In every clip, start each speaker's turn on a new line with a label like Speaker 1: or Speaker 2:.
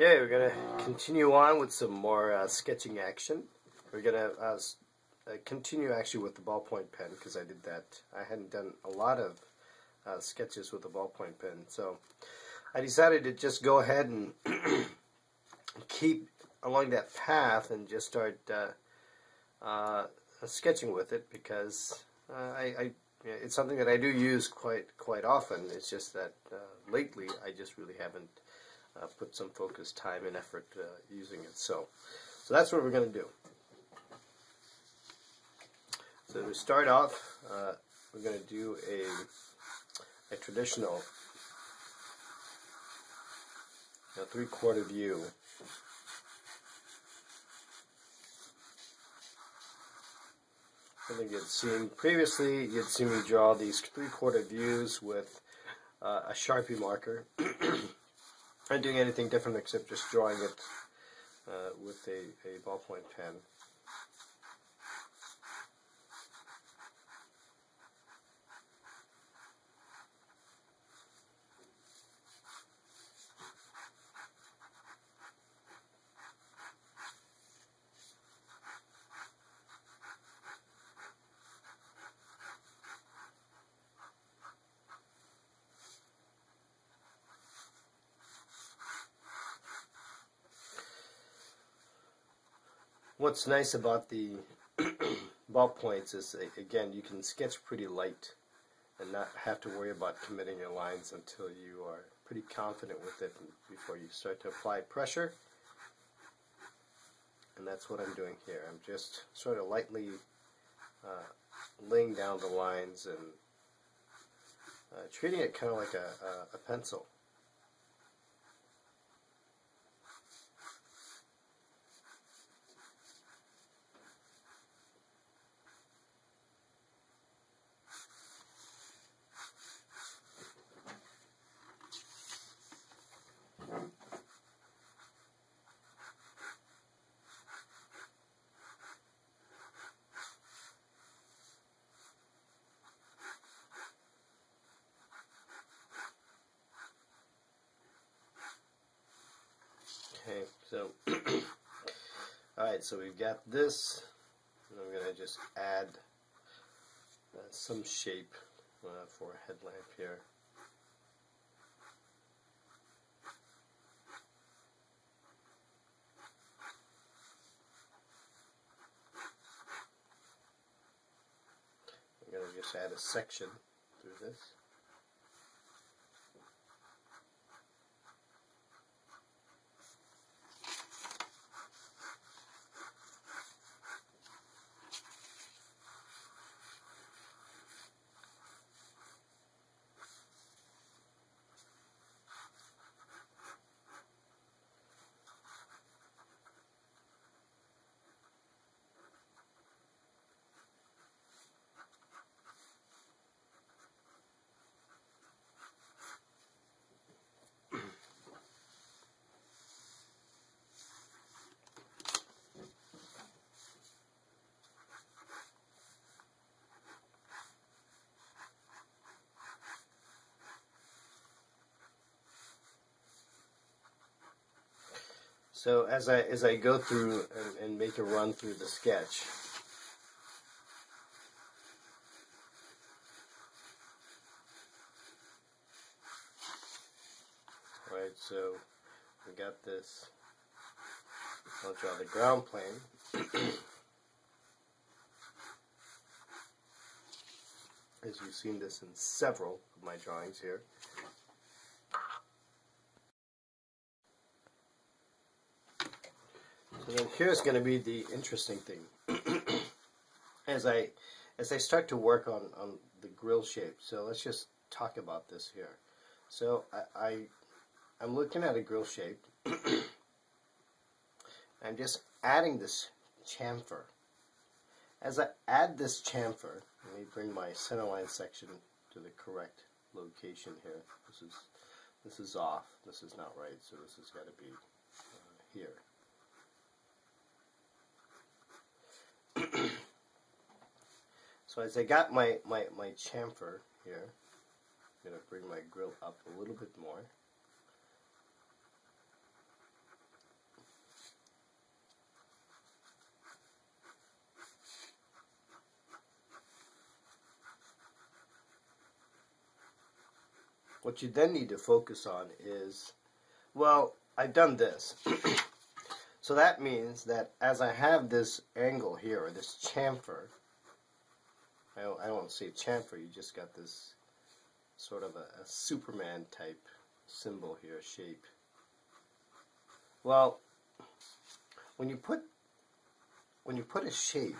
Speaker 1: Okay, we're going to continue on with some more uh, sketching action. We're going to uh, uh, continue actually with the ballpoint pen because I did that. I hadn't done a lot of uh, sketches with the ballpoint pen. So I decided to just go ahead and keep along that path and just start uh, sketching with it because I, I it's something that I do use quite quite often. It's just that lately I just really haven't uh, put some focus, time, and effort uh, using it. So, so that's what we're going to do. So to start off, uh, we're going to do a, a traditional a three-quarter view. I think you'd seen previously, you'd seen me draw these three-quarter views with uh, a Sharpie marker. not doing anything different except just drawing it uh, with a, a ballpoint pen. What's nice about the ballpoints is, again, you can sketch pretty light and not have to worry about committing your lines until you are pretty confident with it before you start to apply pressure. And that's what I'm doing here. I'm just sort of lightly uh, laying down the lines and uh, treating it kind of like a, a, a pencil. Okay, so, alright, so we've got this, and I'm going to just add uh, some shape uh, for a headlamp here. I'm going to just add a section through this. So as I as I go through and, and make a run through the sketch, right? So we got this. I'll draw the ground plane. As you've seen this in several of my drawings here. Then here's going to be the interesting thing. as I as I start to work on, on the grill shape, so let's just talk about this here. So I, I I'm looking at a grill shape. I'm just adding this chamfer. As I add this chamfer, let me bring my centerline section to the correct location here. This is this is off. This is not right, so this has got to be uh, here. So as I got my, my, my chamfer here, I'm going to bring my grill up a little bit more. What you then need to focus on is, well, I've done this. so that means that as I have this angle here, or this chamfer, I don't, I don't say chamfer, you just got this sort of a, a Superman type symbol here, shape. Well, when you put when you put a shape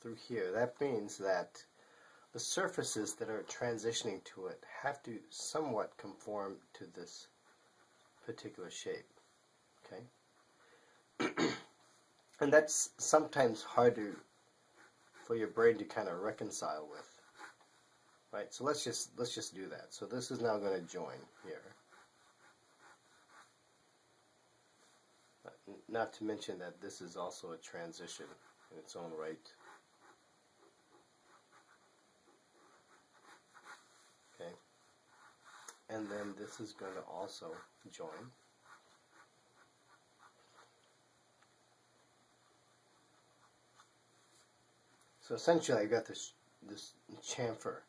Speaker 1: through here, that means that the surfaces that are transitioning to it have to somewhat conform to this particular shape. Okay? and that's sometimes harder for your brain to kind of reconcile with. Right? So let's just let's just do that. So this is now going to join here. Not to mention that this is also a transition in its own right. Okay. And then this is going to also join. So essentially I've got this this chamfer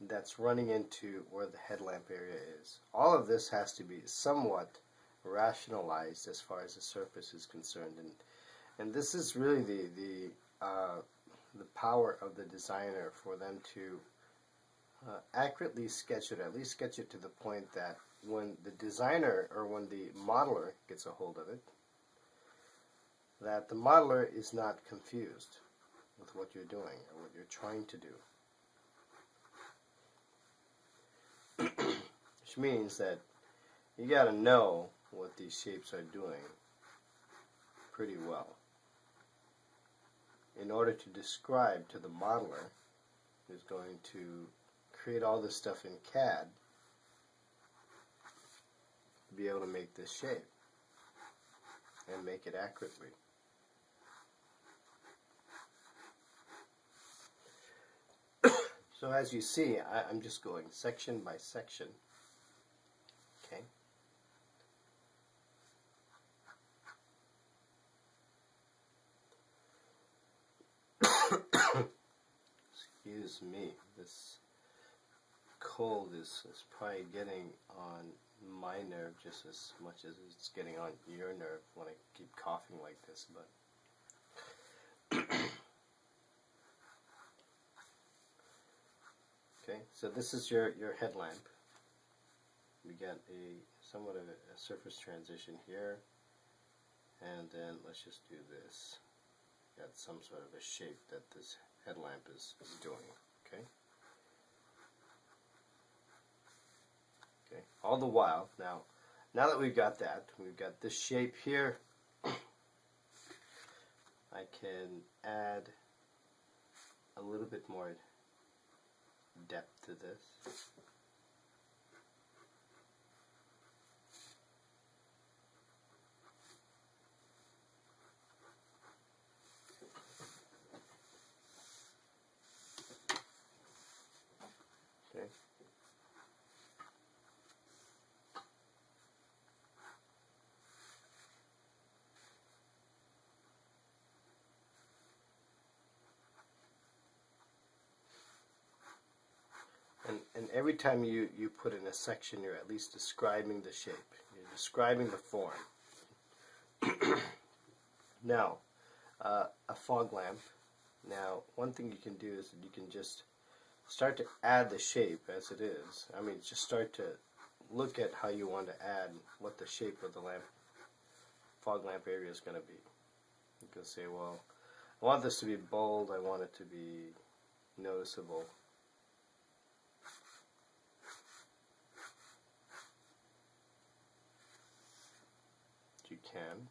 Speaker 1: that's running into where the headlamp area is. All of this has to be somewhat rationalized as far as the surface is concerned, and and this is really the the uh, the power of the designer for them to uh, accurately sketch it, at least sketch it to the point that when the designer or when the modeler gets a hold of it, that the modeler is not confused with what you're doing and what you're trying to do. Which means that you got to know what these shapes are doing pretty well. In order to describe to the modeler who's going to create all this stuff in CAD to be able to make this shape and make it accurately. So as you see, I, am just going section by section. Okay. Excuse me, this cold is, is probably getting on my nerve just as much as it's getting on your nerve when I keep coughing like this, but okay, so this is your, your headlamp. We get a somewhat of a, a surface transition here, and then let's just do this got some sort of a shape that this headlamp is, is doing. Okay. Okay. All the while, now, now that we've got that, we've got this shape here. I can add a little bit more depth to this. And, and every time you, you put in a section, you're at least describing the shape. You're describing the form. now, uh, a fog lamp. Now, one thing you can do is you can just start to add the shape as it is. I mean, just start to look at how you want to add what the shape of the lamp, fog lamp area is going to be. You can say, well, I want this to be bold. I want it to be noticeable. you can.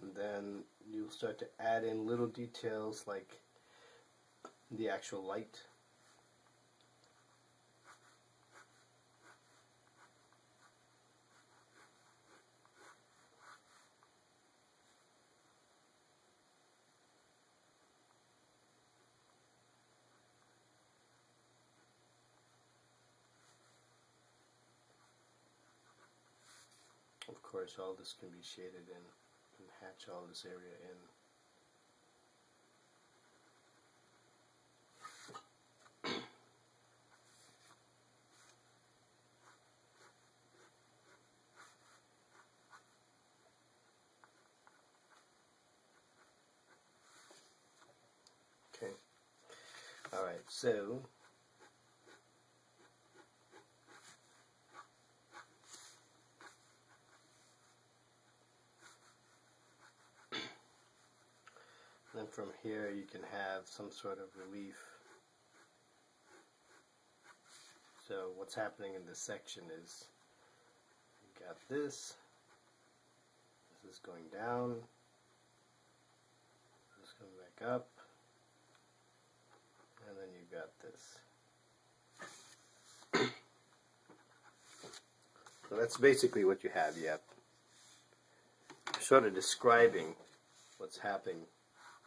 Speaker 1: And then you'll start to add in little details like the actual light Of course, all this can be shaded in and hatch all this area in. Okay. All right. So then from here you can have some sort of relief. So what's happening in this section is you got this. This is going down. This is coming back up and then you've got this. so that's basically what you have. You have sort of describing what's happening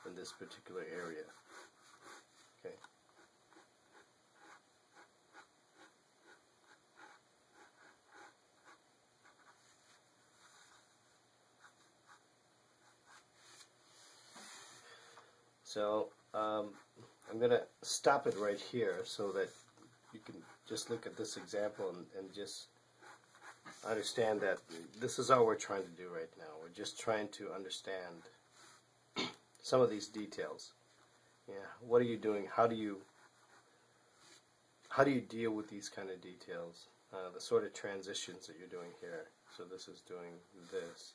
Speaker 1: in this particular area. Okay. So um, I'm going to stop it right here so that you can just look at this example and, and just understand that this is all we're trying to do right now. We're just trying to understand some of these details. Yeah, what are you doing? How do you how do you deal with these kind of details? Uh, the sort of transitions that you're doing here. So this is doing this.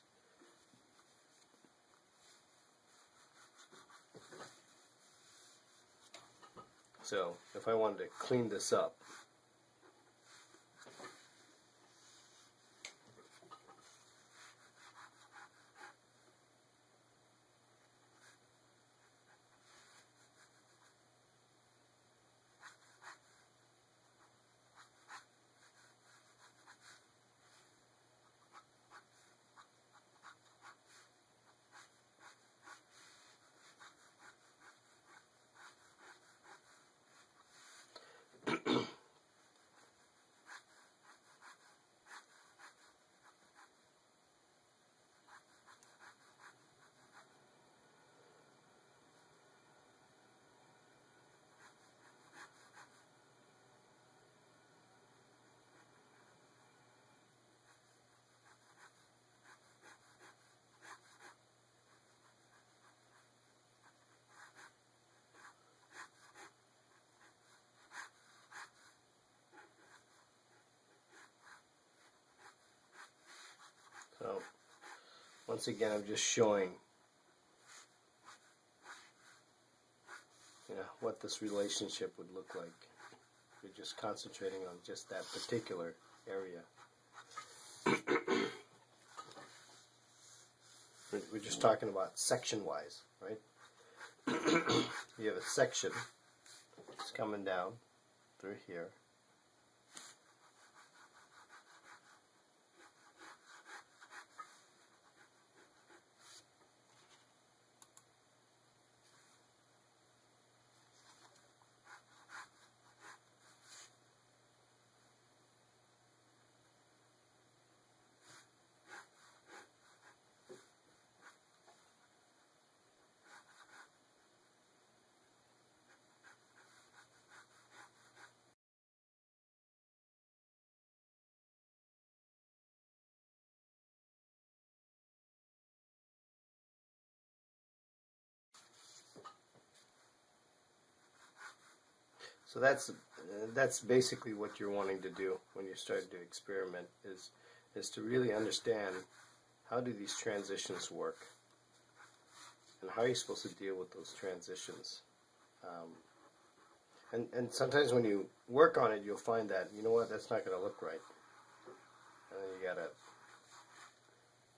Speaker 1: So if I wanted to clean this up, So once again, I'm just showing you know, what this relationship would look like. You're just concentrating on just that particular area. We're just talking about section-wise, right? you have a section. It's coming down through here. So that's uh, that's basically what you're wanting to do when you start to experiment is is to really understand how do these transitions work and how are you supposed to deal with those transitions. Um, and and sometimes when you work on it, you'll find that you know what that's not going to look right, and then you gotta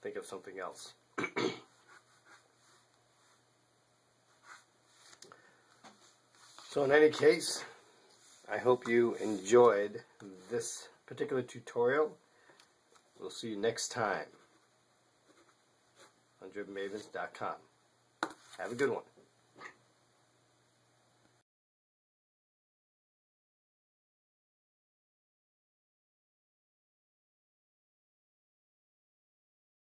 Speaker 1: think of something else. so in any case. I hope you enjoyed this particular tutorial. We'll see you next time on drivenmavens.com. Have a good one.